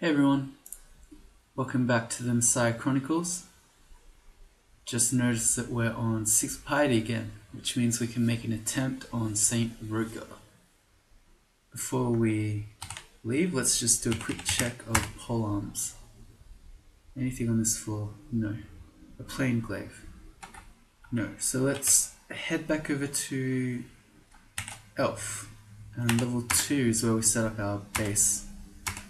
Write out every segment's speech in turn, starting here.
Hey everyone, welcome back to the Messiah Chronicles. Just noticed that we're on 6th piety again, which means we can make an attempt on Saint Roka. Before we leave, let's just do a quick check of pole arms. Anything on this floor? No. A plain glaive? No. So let's head back over to Elf. And level 2 is where we set up our base.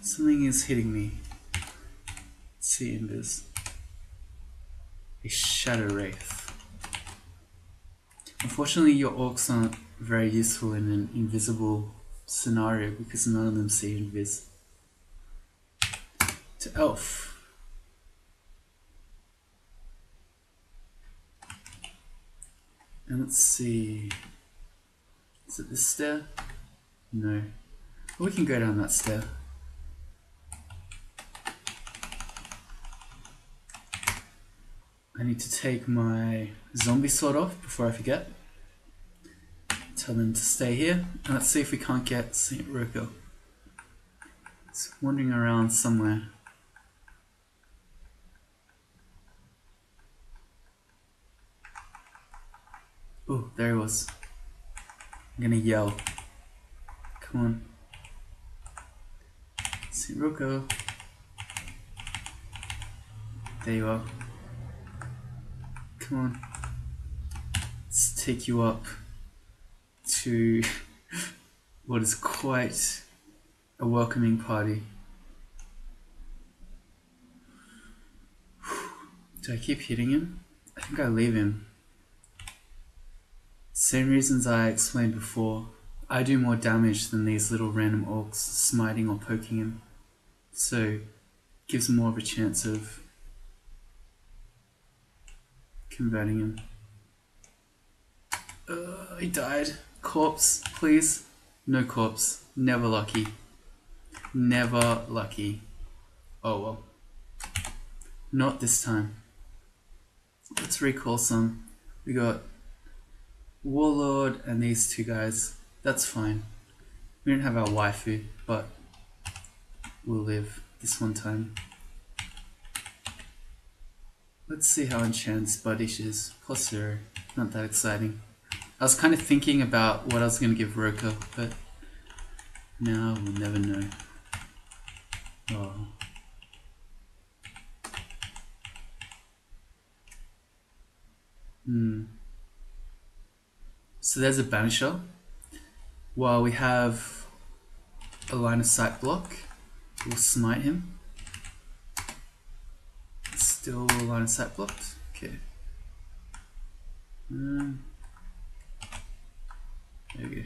Something is hitting me. Let's see Embers. A Shadow Wraith. Unfortunately, your orcs aren't very useful in an invisible scenario because none of them see invis. To Elf. And let's see. Is it this stair? No. we can go down that stair. I need to take my zombie sword off before I forget. Tell them to stay here. And let's see if we can't get St. Roka. It's wandering around somewhere. Oh, there he was. I'm gonna yell. Come on. St. Roka. There you are. Come on. Let's take you up to what is quite a welcoming party. Do I keep hitting him? I think I leave him. Same reasons I explained before. I do more damage than these little random orcs smiting or poking him. So gives more of a chance of converting him. Uh, he died. Corpse, please. No corpse. Never lucky. Never lucky. Oh well. Not this time. Let's recall some. We got Warlord and these two guys. That's fine. We don't have our waifu, but we'll live this one time. Let's see how enchants Bardiche is. Plus zero. Not that exciting. I was kind of thinking about what I was going to give Roka, but now we'll never know. Oh. Hmm. So there's a Banisher. While we have a line of sight block, we'll smite him. Still line of sight blocked. Okay. Um, there we go.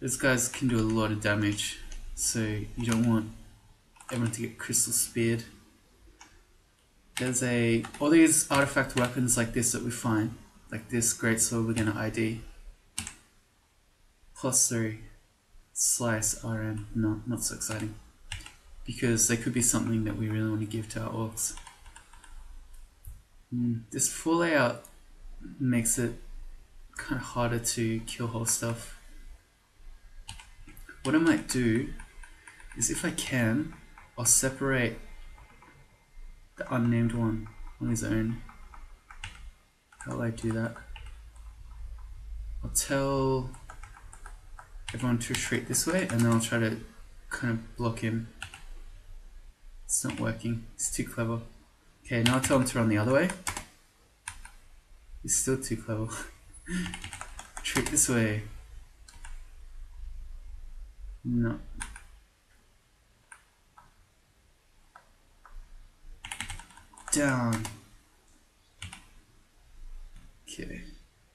Those guys can do a lot of damage, so you don't want everyone to get crystal speared. There's a all these artifact weapons like this that we find, like this great sword we're gonna ID. Plus three, slice RM, no, not so exciting because they could be something that we really want to give to our orcs. Mm, this full layout makes it kind of harder to kill whole stuff. What I might do is if I can, I'll separate the unnamed one on his own. How will I do that? I'll tell everyone to retreat this way and then I'll try to kind of block him it's not working. It's too clever. Okay, now I tell him to run the other way. It's still too clever. Trick this way. No. Down. Okay.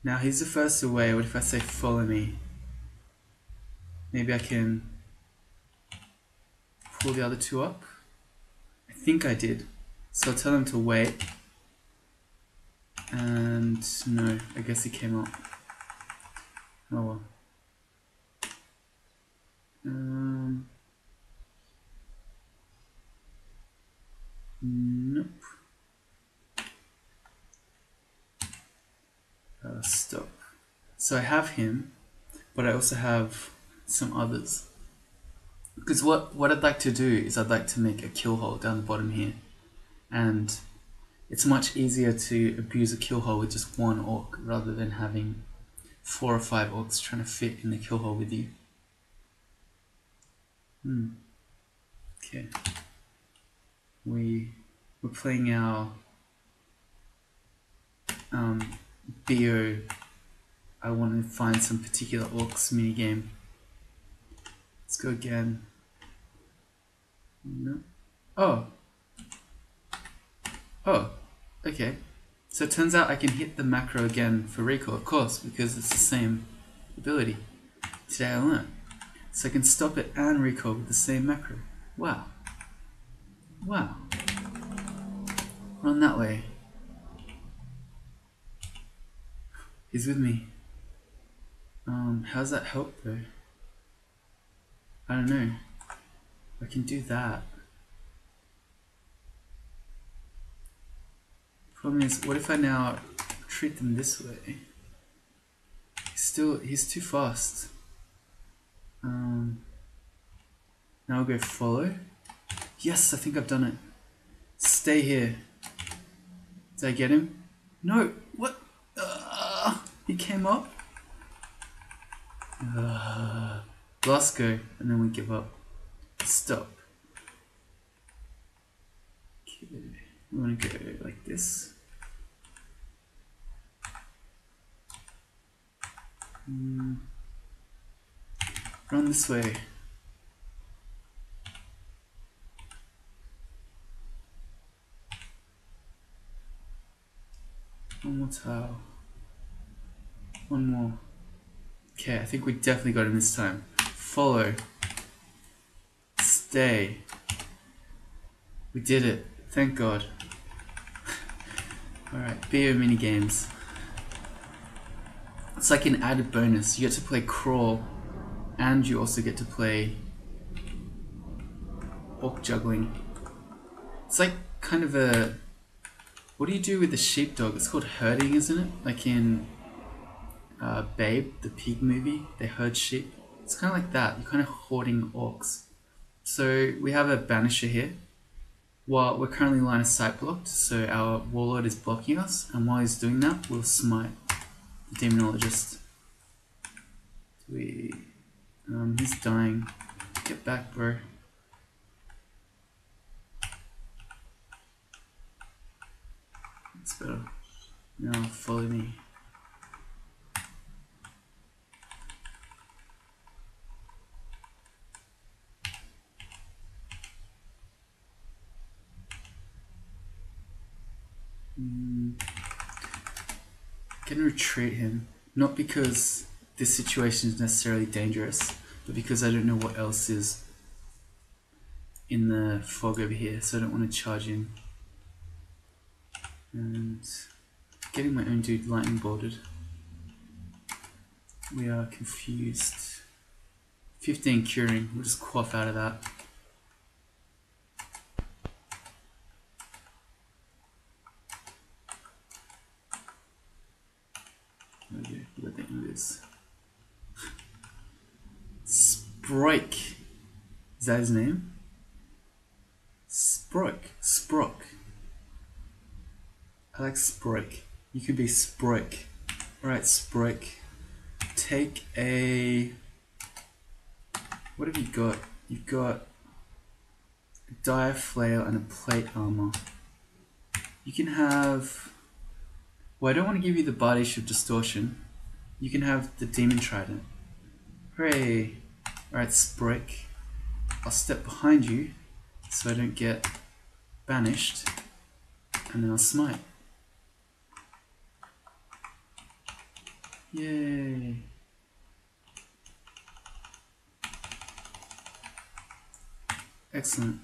Now he's the first away. What if I say follow me? Maybe I can pull the other two up think I did. So I'll tell him to wait. And no, I guess he came up. Oh well. Um, nope. Uh, stop. So I have him, but I also have some others. Because what, what I'd like to do is I'd like to make a kill hole down the bottom here. And it's much easier to abuse a kill hole with just one orc rather than having four or five orcs trying to fit in the kill hole with you. Hmm. Okay. We we're playing our um, Beogh. I want to find some particular orcs minigame. Let's go again. No. Oh. Oh. Okay. So it turns out I can hit the macro again for recall, of course, because it's the same ability. Today I learned. So I can stop it and recall with the same macro. Wow. Wow. Run that way. He's with me. Um, how's that help though? I don't know. I can do that. Problem is, what if I now treat them this way? He's still, he's too fast. Um, now I'll go follow. Yes, I think I've done it. Stay here. Did I get him? No. What? Uh, he came up. Uh, last go, and then we give up. Stop. Okay. We want to go like this. Mm. Run this way. One more tile. One more. Okay, I think we definitely got him this time. Follow. Stay. We did it. Thank God. Alright, Beogh mini games. It's like an added bonus. You get to play crawl and you also get to play orc juggling. It's like kind of a what do you do with the sheepdog? It's called herding, isn't it? Like in uh, Babe, the pig movie, they herd sheep. It's kind of like that. You're kind of hoarding orcs. So we have a banisher here. While we're currently line of sight blocked, so our warlord is blocking us, and while he's doing that, we'll smite the demonologist. We, um, he's dying. Get back, bro. That's better. Now follow me. Mm. Can retreat him, not because this situation is necessarily dangerous, but because I don't know what else is in the fog over here, so I don't want to charge in. And getting my own dude lightning bolted. We are confused. 15 curing, we'll just quaff out of that. Okay, what the end is. Sproik. Is that his name? Sproik. Sprock. I like Sproik. You could be Sproik. Alright, Sproik. Take a... What have you got? You've got a dire flail and a plate armor. You can have... Well, I don't want to give you the body of Distortion. You can have the Demon Trident. Hooray! Alright, Sproik. I'll step behind you so I don't get banished. And then I'll smite. Yay! Excellent.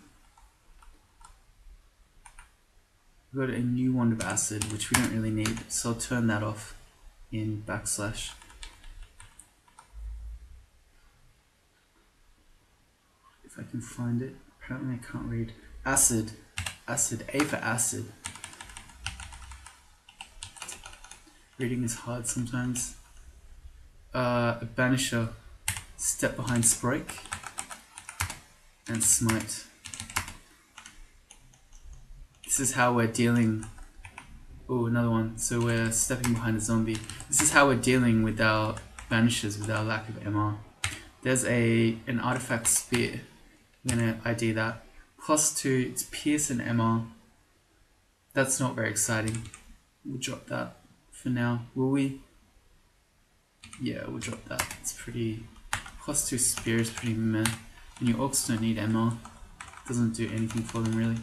We've got a new wand of acid, which we don't really need, so I'll turn that off in backslash. If I can find it. Apparently I can't read. Acid. Acid. A for acid. Reading is hard sometimes. Uh, a banisher. Step behind Sproik. and smite. This is how we're dealing. Oh, another one. So we're stepping behind a zombie. This is how we're dealing with our banishers, with our lack of MR. There's a an artifact spear. I'm gonna ID that. Plus two, it's pierce and MR. That's not very exciting. We'll drop that for now. Will we? Yeah, we'll drop that. It's pretty... Plus 2 spear is pretty meh. And your orcs don't need MR. Doesn't do anything for them really.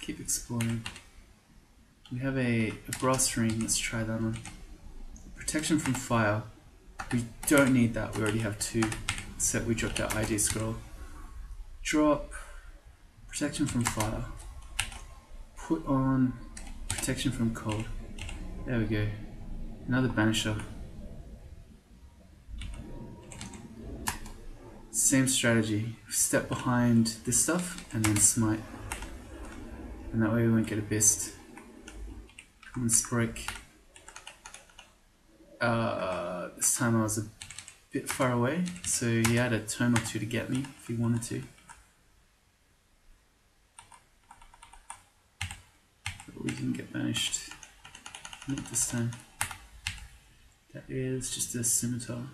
Keep exploring. We have a, a brass ring, let's try that one. Protection from fire. We don't need that, we already have two. Except we dropped our ID scroll. Drop protection from fire. Put on protection from cold. There we go. Another banisher. Same strategy. Step behind this stuff and then smite. And that way we won't get a beast. Come on, Sproik. Uh, this time I was a bit far away, so he had a turn or two to get me if he wanted to. But we can get banished. Not this time. That is just a scimitar.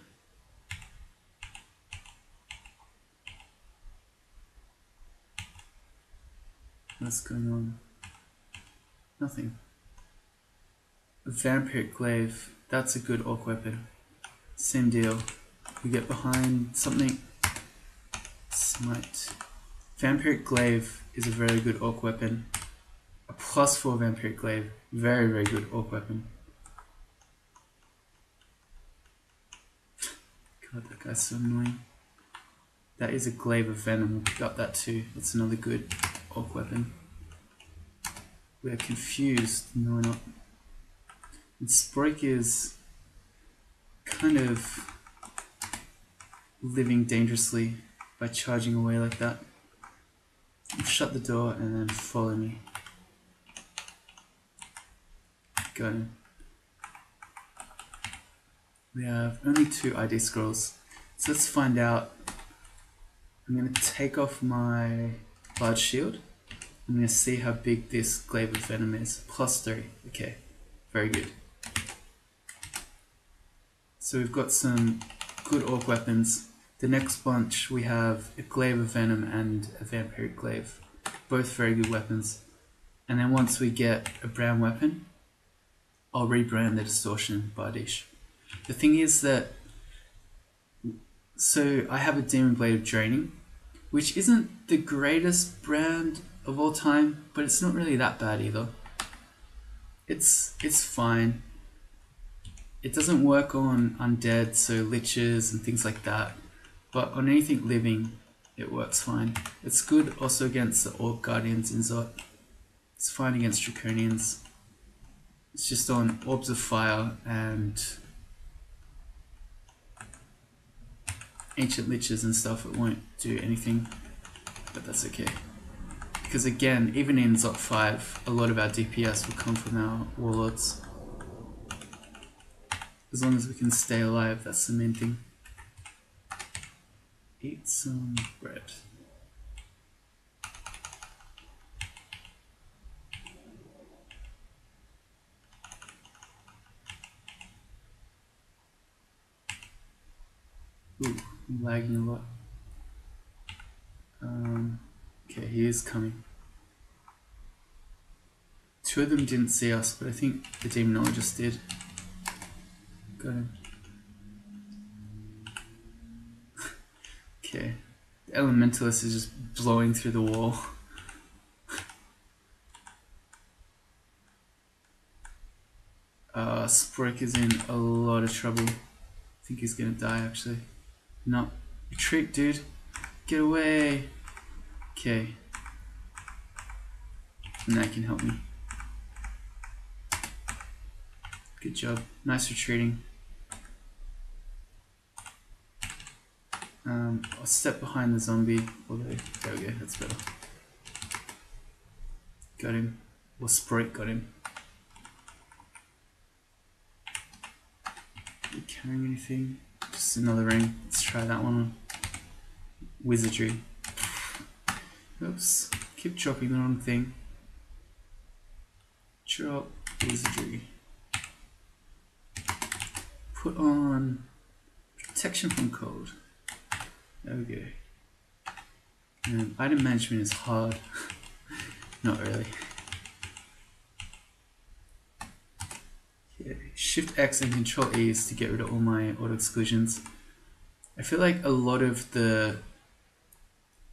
What's going on? Nothing. A vampiric glaive. That's a good orc weapon. Same deal. We get behind something. Smite. Vampiric glaive is a very good orc weapon. A plus four vampiric glaive. Very, very good orc weapon. God, that guy's so annoying. That is a glaive of venom. We'll pick up that too. That's another good orc weapon. We're confused. No, we're not. And Sproik is kind of living dangerously by charging away like that. Shut the door and then follow me. Him. We have only two ID scrolls. So let's find out. I'm going to take off my large shield. I'm going to see how big this glaive of venom is. Plus three. Okay. Very good. So we've got some good orc weapons. The next bunch we have a glaive of venom and a vampiric glaive. Both very good weapons. And then once we get a brand weapon, I'll rebrand the distortion Bardiche. The thing is that so I have a Demon Blade of Draining, which isn't the greatest brand of all time, but it's not really that bad either. It's it's fine. It doesn't work on undead, so liches and things like that, but on anything living, it works fine. It's good also against the Orb Guardians in Zot. It's fine against Draconians. It's just on Orbs of Fire and Ancient Liches and stuff, it won't do anything, but that's okay. Because again, even in Zot 5, a lot of our DPS will come from our Warlords. As long as we can stay alive, that's the main thing. Eat some bread. Ooh, I'm lagging a lot. Um, okay, he is coming. Two of them didn't see us, but I think the demonologist did. Got okay. The elementalist is just blowing through the wall. uh, is in a lot of trouble. I think he's gonna die actually. No. Retreat, dude. Get away. Okay. And that can help me. Good job. Nice retreating. Um, I'll step behind the zombie. Although, there we go, that's better. Got him. Or Sprite got him. Carrying anything. Just another ring. Let's try that one on. Wizardry. Oops. Keep chopping the wrong thing. Drop wizardry. Put on protection from cold. We go. Um, item management is hard. Not really. Yeah, Shift X and Control E is to get rid of all my auto exclusions. I feel like a lot of the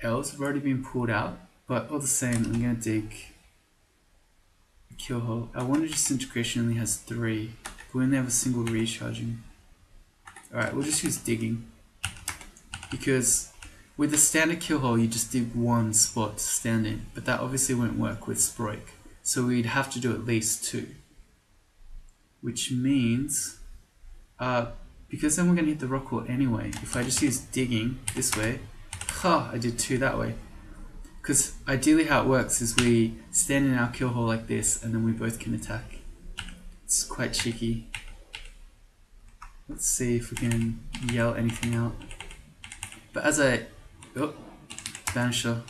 L's have already been pulled out, but all the same, I'm gonna dig a kill hole. Our wand of Disintegration only has three, we only have a single recharging. Alright, we'll just use digging. Because with the standard kill hole, you just dig one spot to stand in, but that obviously won't work with Sproik. So we'd have to do at least two. Which means, uh, because then we're going to hit the rock wall anyway, if I just use digging this way, ha, I did two that way. Because ideally how it works is we stand in our kill hole like this, and then we both can attack. It's quite cheeky. Let's see if we can yell anything out. But as I... Oh, Banisher.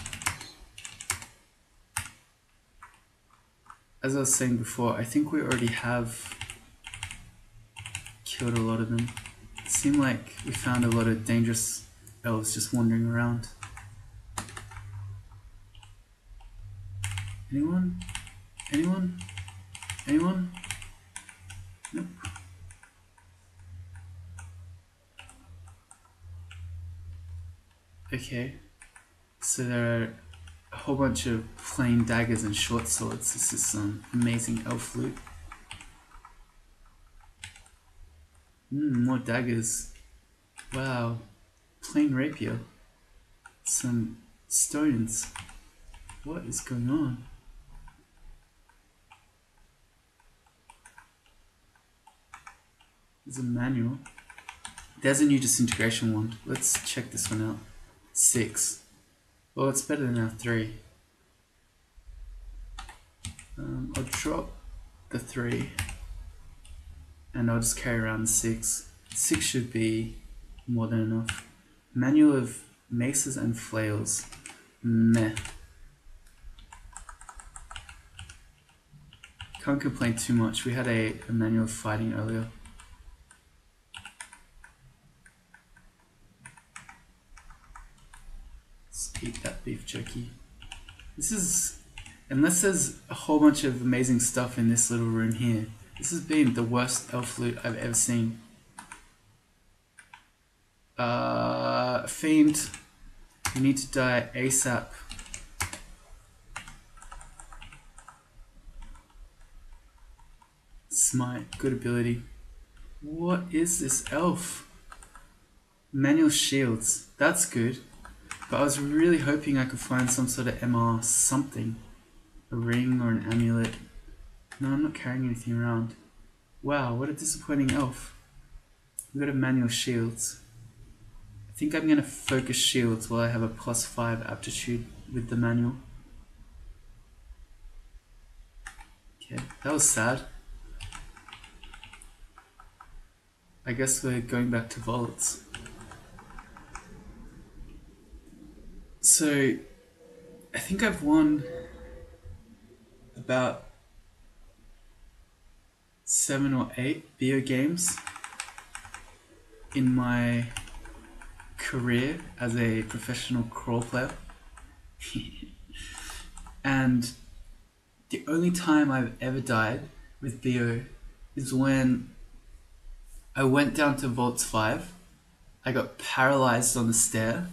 As I was saying before, I think we already have killed a lot of them. It seemed like we found a lot of dangerous elves just wandering around. Anyone? Anyone? Anyone? Nope. Okay. So there are a whole bunch of plain daggers and short swords. This is some amazing elf loot. Hmm, more daggers. Wow. Plain rapier. Some stones. What is going on? There's a manual. There's a new disintegration wand. Let's check this one out. Six. Well, it's better than our three. Um, I'll drop the three and I'll just carry around six. Six should be more than enough. Manual of maces and flails. Meh. Can't complain too much. We had a, a manual of fighting earlier. Let's eat that beef jerky. This is, unless there's a whole bunch of amazing stuff in this little room here, this has been the worst elf loot I've ever seen. Uh, Fiend, you need to die ASAP. Smite, good ability. What is this elf? Manual shields, that's good. But I was really hoping I could find some sort of MR something. A ring or an amulet. No, I'm not carrying anything around. Wow, what a disappointing elf. We got a manual shields. I think I'm going to focus shields while I have a plus 5 aptitude with the manual. Okay, that was sad. I guess we're going back to vaults. So, I think I've won about seven or eight video games in my career as a professional crawl player. and the only time I've ever died with Beogh is when I went down to Vaults 5. I got paralyzed on the stair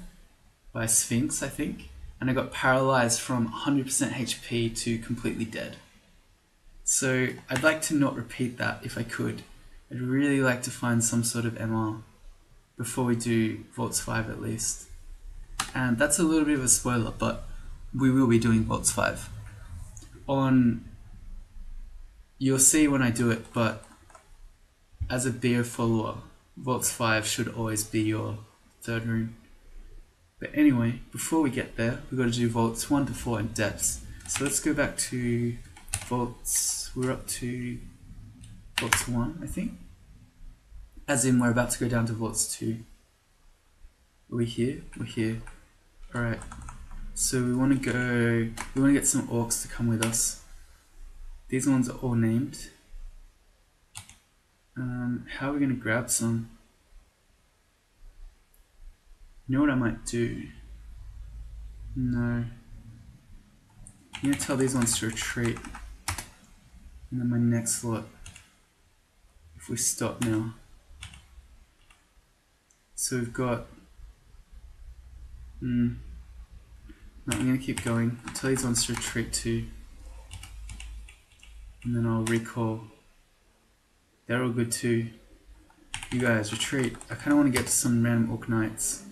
by Sphinx, I think, and I got paralyzed from 100% HP to completely dead. So I'd like to not repeat that if I could. I'd really like to find some sort of MR before we do Vaults 5 at least. And that's a little bit of a spoiler, but we will be doing Vaults 5. On you'll see when I do it, but as a Beogh follower, Vaults 5 should always be your third room. But anyway, before we get there, we've got to do Vaults 1 to 4 and depths. So let's go back to Vaults, we're up to Vaults 1, I think. As in, we're about to go down to Vaults 2. Are we here? We're here. Alright. So we want to go, we want to get some orcs to come with us. These ones are all named. Um, how are we going to grab some? You know what I might do? No. I'm going to tell these ones to retreat. And then my next lot, if we stop now. So we've got, mm, no, I'm going to keep going. Tell these ones to retreat too. And then I'll recall. They're all good too. You guys, retreat. I kind of want to get to some random Orc Knights.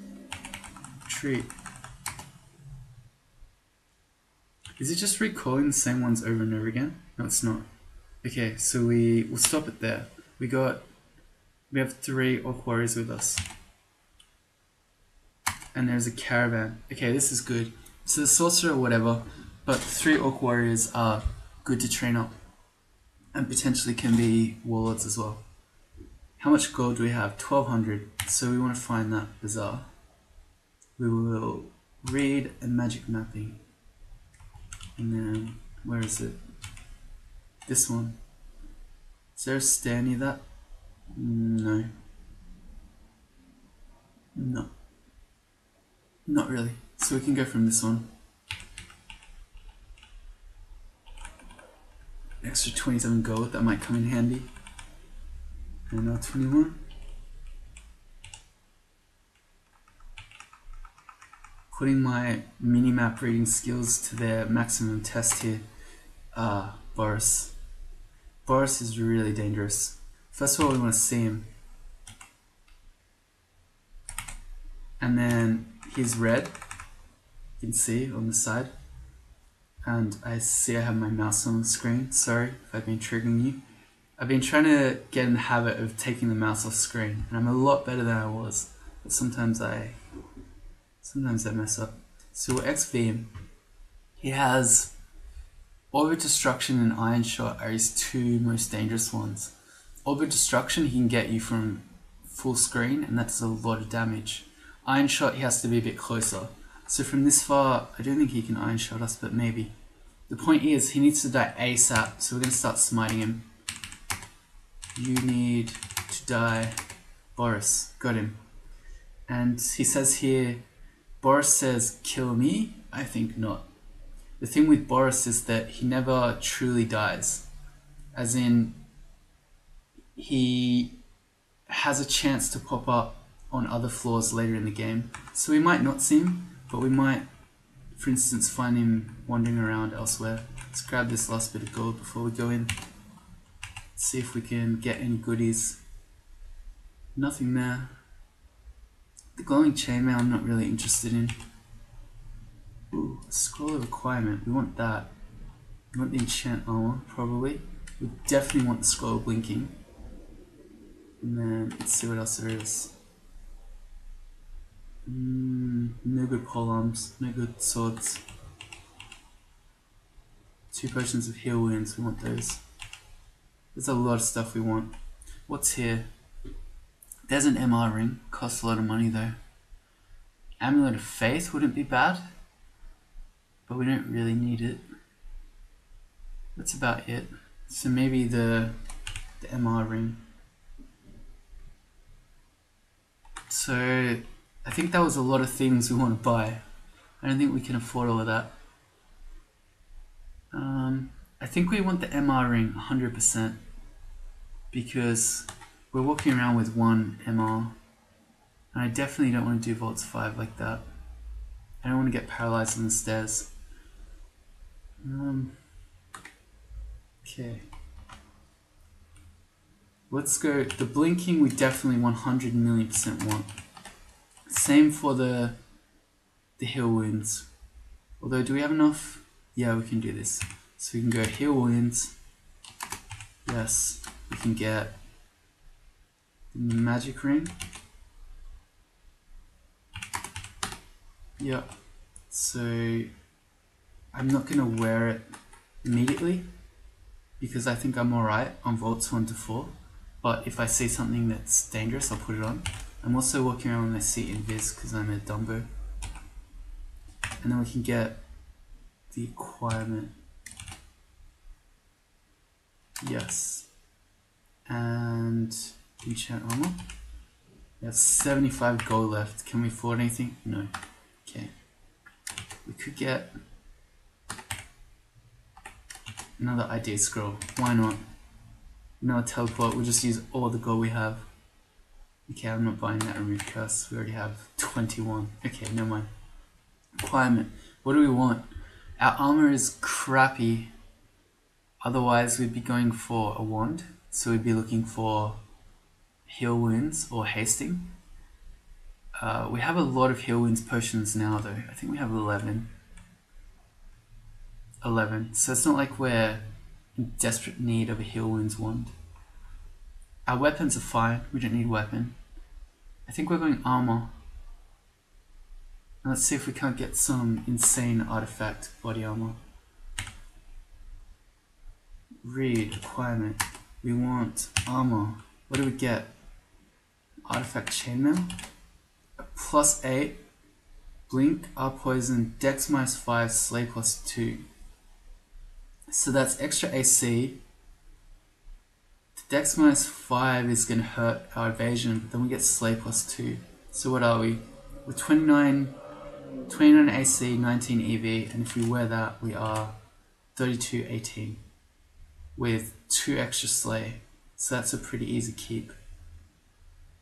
Is it just recalling the same ones over and over again? No, it's not. Okay, so we we'll stop it there. We got, we have three Warriors with us. And there's a caravan. Okay, this is good. So the sorcerer whatever, but three Orc Warriors are good to train up. And potentially can be warlords as well. How much gold do we have? 1200. So we want to find that bazaar. We will read a magic mapping. And then, where is it? This one. Is there a stair that? No. No. Not really. So we can go from this one. Extra 27 gold, that might come in handy. And now 21. Putting my mini-map reading skills to their maximum test here. Ah, Boris. Boris is really dangerous. First of all, we want to see him. And then he's red. You can see on the side. And I see I have my mouse on the screen. Sorry if I've been triggering you. I've been trying to get in the habit of taking the mouse off screen. And I'm a lot better than I was. But sometimes I sometimes I mess up. So XV. He has Orb of Destruction and Iron Shot are his two most dangerous ones. Orb of Destruction he can get you from full screen and that's a lot of damage. Iron Shot he has to be a bit closer. So from this far, I don't think he can Iron Shot us, but maybe. The point is, he needs to die ASAP, so we're going to start smiting him. You need to die, Boris. Got him. And he says here, Boris says, kill me? I think not. The thing with Boris is that he never truly dies. As in, he has a chance to pop up on other floors later in the game. So we might not see him, but we might, for instance, find him wandering around elsewhere. Let's grab this last bit of gold before we go in. See if we can get any goodies. Nothing there. The glowing chainmail I'm not really interested in. Ooh, scroll of acquirement. We want that. We want the enchant armor, probably. We definitely want the scroll of blinking. And then let's see what else there is. Mm, no good polearms, no good swords. Two potions of heal wounds, we want those. There's a lot of stuff we want. What's here? There's an MR ring, costs a lot of money though. Amulet of Faith wouldn't be bad, but we don't really need it. That's about it. So maybe the, the MR ring. So I think that was a lot of things we want to buy. I don't think we can afford all of that. Um, I think we want the MR ring 100% because we're walking around with one MR and I definitely don't want to do Vaults 5 like that. I don't want to get paralyzed on the stairs. Um, okay. Let's go, the blinking we definitely 100 million percent want. Same for the the heal wounds. Although, do we have enough? Yeah, we can do this. So we can go heal wounds. Yes, we can get magic ring. Yeah, So I'm not gonna wear it immediately because I think I'm alright on vaults 1 to 4. but if I see something that's dangerous, I'll put it on. I'm also walking around with my seat in invis because I'm a Dumbo. And then we can get the acquirement. Yes. And enchant armor. We have 75 gold left. Can we afford anything? No. Okay. We could get another ID scroll. Why not? Another teleport. We'll just use all the gold we have. Okay, I'm not buying that remove curse. We already have 21. Okay, never mind. Acquirement. What do we want? Our armor is crappy. Otherwise, we'd be going for a wand. So we'd be looking for heal wounds or hasting. Uh, we have a lot of heal wounds potions now though. I think we have 11. 11. So it's not like we're in desperate need of a heal wounds wand. Our weapons are fine. We don't need weapon. I think we're going armor. let's see if we can't get some insane artifact body armor. Read acquirement. We want armor. What do we get? Artifact chainmail. Plus 8. Blink, R poison, dex minus 5, slay plus 2. So that's extra AC. The dex minus 5 is going to hurt our evasion, but then we get slay plus 2. So what are we? We're 29, 29 AC, 19 EV, and if we wear that, we are 32, 18 with 2 extra slay. So that's a pretty easy keep.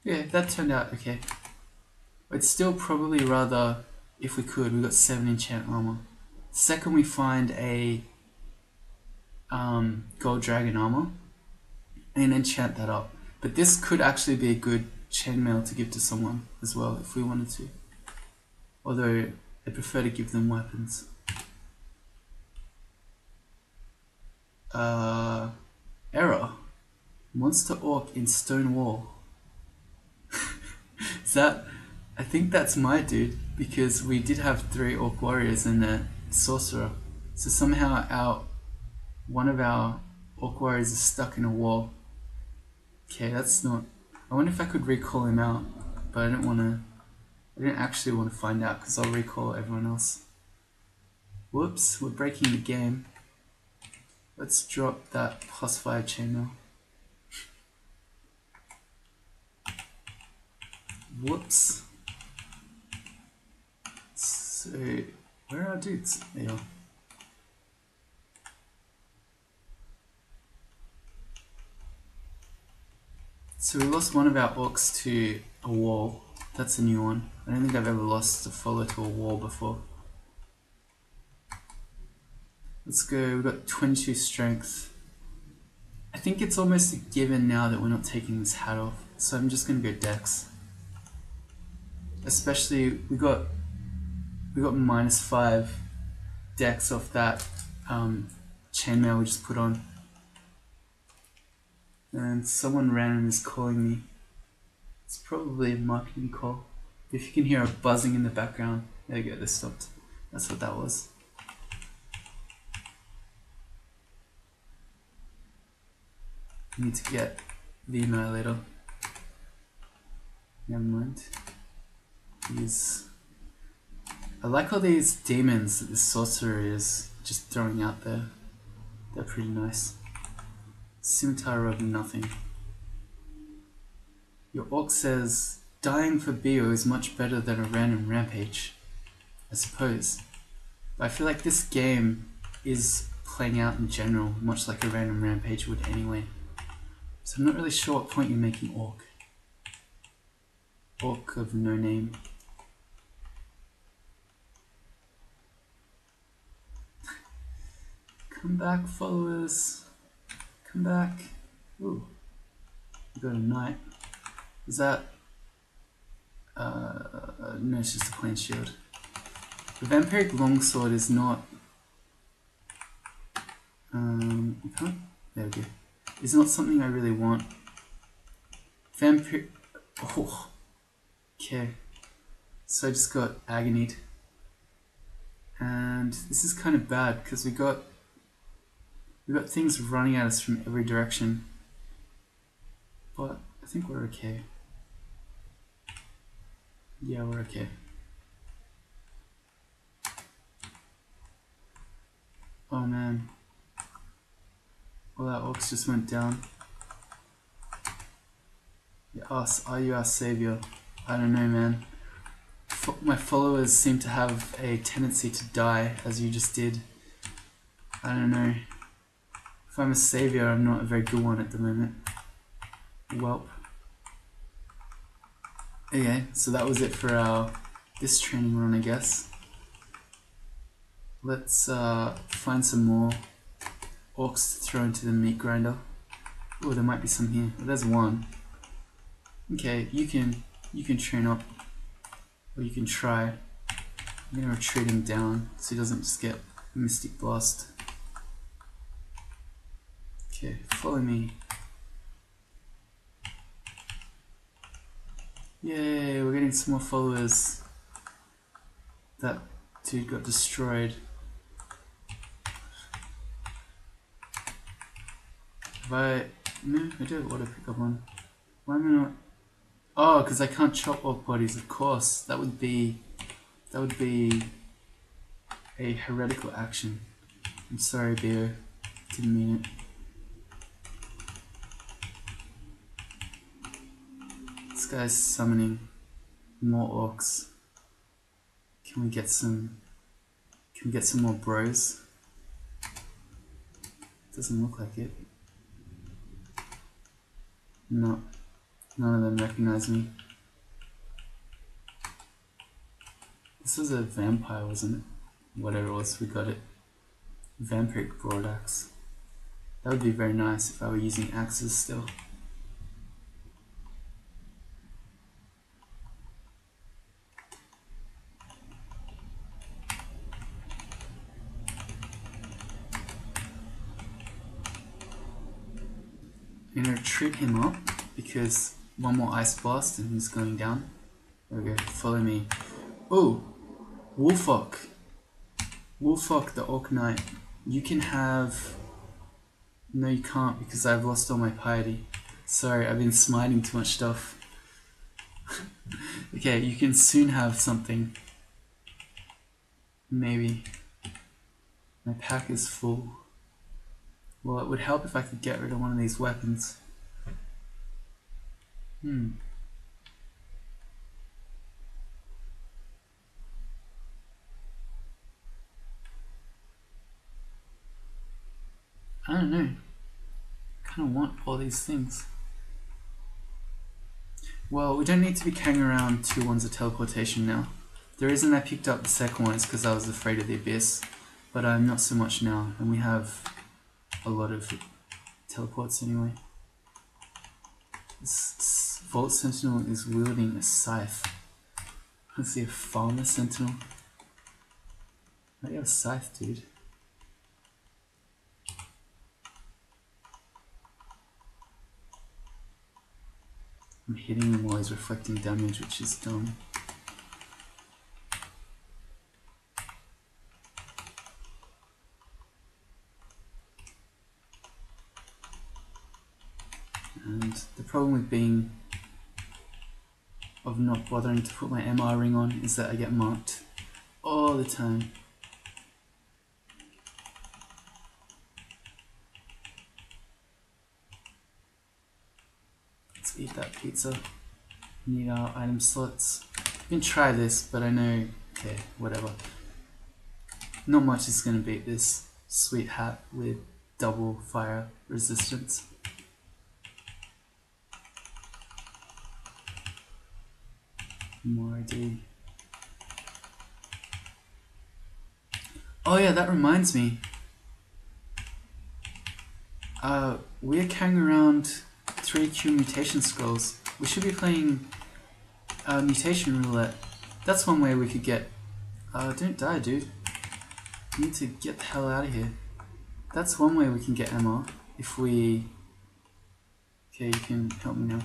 Yeah, that turned out okay. It's still probably rather, if we could, we got 7 enchant armor. Second, we find a um, gold dragon armor and enchant that up. But this could actually be a good chainmail to give to someone as well if we wanted to. Although I prefer to give them weapons. Uh, error. Monster Orc in stone wall. That? I think that's my dude because we did have three Orc warriors and a sorcerer. So somehow our one of our Orc warriors is stuck in a wall. Okay, that's not. I wonder if I could recall him out, but I don't want to. I didn't actually want to find out because I'll recall everyone else. Whoops, we're breaking the game. Let's drop that plus 5 chainmail. Whoops. So, where are our dudes? There you are. So we lost one of our orcs to a wall. That's a new one. I don't think I've ever lost a follow to a wall before. Let's go, we've got 22 strength. I think it's almost a given now that we're not taking this hat off, so I'm just gonna go dex. Especially, we got we got minus 5 decks off that um, chainmail we just put on. And someone random is calling me. It's probably a marketing call. If you can hear a buzzing in the background, there you go, this stopped. That's what that was. need to get the annihilator. Never mind. These. I like all these demons that the sorcerer is just throwing out there. They're pretty nice. Scimitar of nothing. Your orc says, dying for Beogh is much better than a random rampage. I suppose. But I feel like this game is playing out in general, much like a random rampage would anyway. So I'm not really sure what point you're making orc. Orc of no name. Come back, followers. Come back. Ooh. We got a knight. Is that... Uh, no, it's just a plain shield. The Vampiric Longsword is not... Um, there we go It's not something I really want. Vampire. Oh. Okay. So I just got agonied. And this is kind of bad because we got we got things running at us from every direction. But I think we're okay. Yeah, we're okay. Oh man. Well, that orcs just went down. Yeah, us, are you our savior? I don't know, man. F my followers seem to have a tendency to die, as you just did. I don't know. I'm a savior, I'm not a very good one at the moment. Welp. Okay, so that was it for our this training run, I guess. Let's uh, find some more orcs to throw into the meat grinder. Oh, there might be some here. there's one. Okay, you can you can train up, or you can try. I'm gonna retreat him down so he doesn't just get Mystic Blast. Okay, follow me. Yay, we're getting some more followers. That dude got destroyed. Have I... No, I do have auto pick up on. Why am I not... Oh, because I can't chop off bodies, of course. That would be... That would be... A heretical action. I'm sorry, Beogh. Didn't mean it. Guy's summoning more orcs. Can we get some... Can we get some more bros? Doesn't look like it. No. None of them recognize me. This was a vampire, wasn't it? Whatever it was, we got it. Vampiric Broadaxe. That would be very nice if I were using axes still. Treat him up because one more ice blast and he's going down. There we go, follow me. Oh, Wolfok. Wolfok the Orc Knight. You can have... No you can't because I've lost all my piety. Sorry, I've been smiting too much stuff. okay, you can soon have something. Maybe. My pack is full. Well, it would help if I could get rid of one of these weapons. Hmm. I don't know. Kind of want all these things. Well, we don't need to be carrying around two ones of teleportation now. The reason I picked up the second one is because I was afraid of the abyss, but I'm not so much now, and we have a lot of teleports anyway. Vault Sentinel is wielding a scythe. I see a Farmer Sentinel. I got a scythe, dude. I'm hitting him while he's reflecting damage, which is dumb. And the problem with being of not bothering to put my MR ring on is that I get marked all the time. Let's eat that pizza. Need our item slots. You can try this, but I know, okay, whatever. Not much is going to beat this sweet hat with double fire resistance. More ID. Oh yeah, that reminds me. Uh, we're carrying around three Q mutation scrolls. We should be playing uh, mutation roulette. That's one way we could get. Uh, don't die, dude. We need to get the hell out of here. That's one way we can get MR. If we. Okay, you can help me now.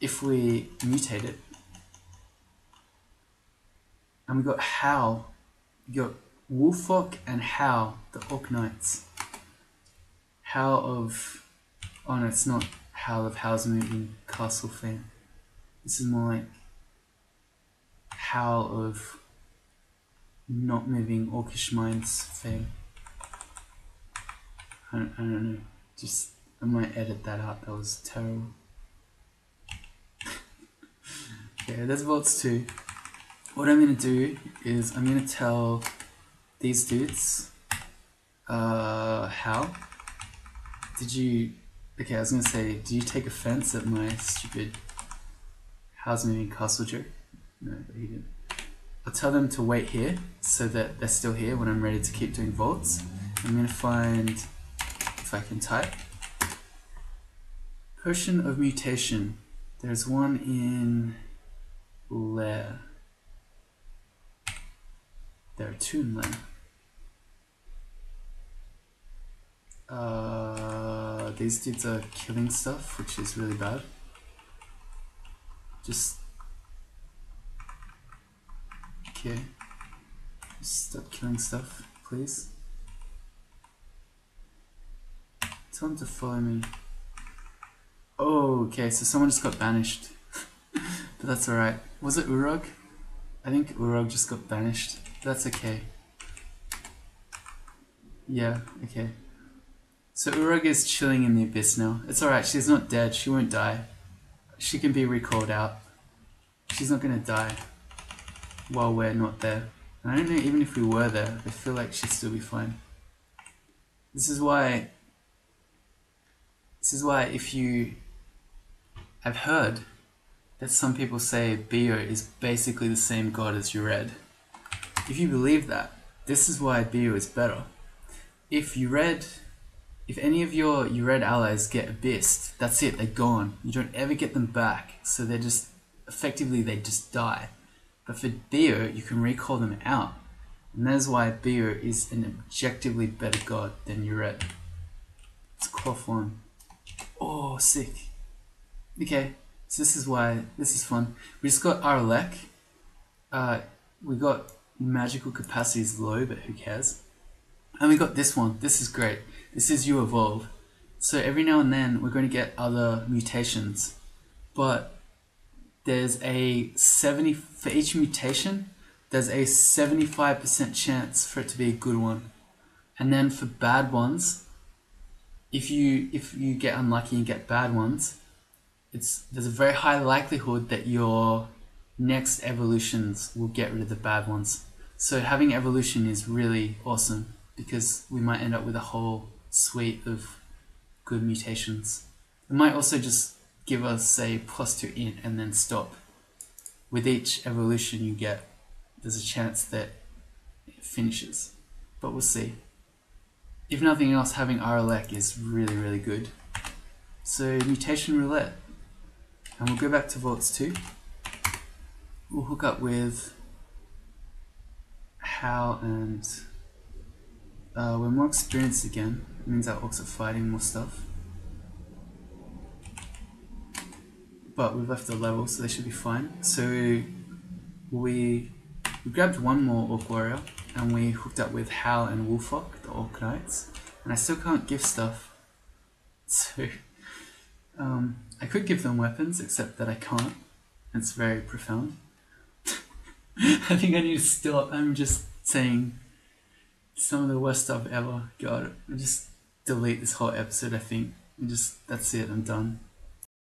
If we mutate it. And we got Hal. We got Wolfok and Hal, the Orc Knights. Hal of... Oh no, it's not Howl of Howl's Moving Castle fame. This is more like Howl of Not Moving Orcish Minds fame. I don't, I don't know. Just, I might edit that out. That was terrible. okay, there's Vaults 2. What I'm to do is I'm to tell these dudes uh, how did you okay I was gonna say did you take offense at my stupid how's moving castle joke? No but he didn't. I'll tell them to wait here so that they're still here when I'm ready to keep doing vaults. I'm gonna find if I can type potion of mutation. There's one in Lair two in Lair Uh, these dudes are killing stuff, which is really bad. Just okay. Just stop killing stuff, please. Tell them to follow me. Oh, okay, so someone just got banished. but that's alright. Was it Urog? I think Urog just got banished. That's okay. Yeah, okay. So Urug is chilling in the abyss now. It's alright, she's not dead, she won't die. She can be recalled out. She's not gonna die while we're not there. And I don't know, even if we were there, I feel like she'd still be fine. This is why this is why if you I've heard that some people say Beogh is basically the same god as Yred. If you believe that, this is why Beogh is better. If Yred if any of your red allies get abyssed, that's it, they're gone. You don't ever get them back, so they're just, effectively they just die. But for Beogh, you can recall them out. And that is why Beogh is an objectively better god than Yred. It's Quaff 1. Oh, sick. Okay, so this is why, this is fun. We just got Aralek. Uh, we got magical capacity is low, but who cares? And we got this one. This is great. This is you evolve. So every now and then we're going to get other mutations, but there's a 70 for each mutation. There's a 75% chance for it to be a good one, and then for bad ones, if you if you get unlucky and get bad ones, it's there's a very high likelihood that your next evolutions will get rid of the bad ones. So having evolution is really awesome because we might end up with a whole suite of good mutations. It might also just give us say plus two int and then stop. With each evolution you get, there's a chance that it finishes, but we'll see. If nothing else, having rElec is really, really good. So mutation roulette, and we'll go back to Vaults 2. We'll hook up with How and uh, we're more experienced again. It means our orcs are fighting more stuff. But we've left the level, so they should be fine. So we, we grabbed one more orc warrior, and we hooked up with Hal and Wolfok, the orc knights. And I still can't give stuff. So um, I could give them weapons, except that I can't. It's very profound. I think I need to stop. I'm just saying some of the worst stuff ever. God, I just delete this whole episode. I think. And just that's it. I'm done.